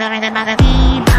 sorry, the mother bean.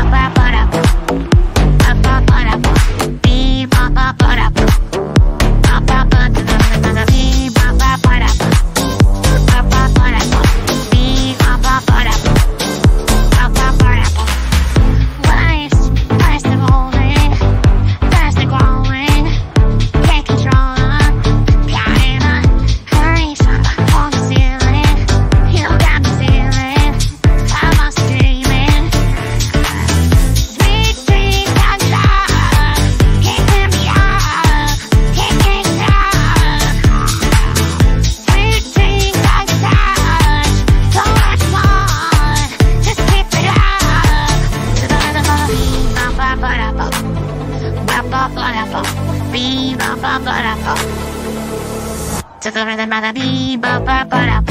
Barafa. Be ba ba Barafa. Took over the mother, be ba ba Barafa.